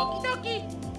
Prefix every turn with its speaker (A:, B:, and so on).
A: Okie dokie.